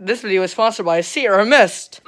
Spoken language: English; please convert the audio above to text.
This video is sponsored by Sierra Mist.